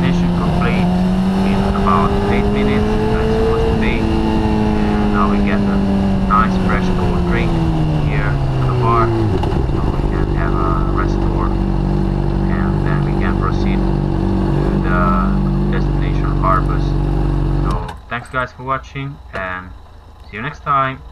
They should complete in about 8 minutes, that's supposed to be. And now we get a nice fresh cold drink here at the bar, so we can have a restore. And then we can proceed to the destination harvest. So, thanks guys for watching, and see you next time.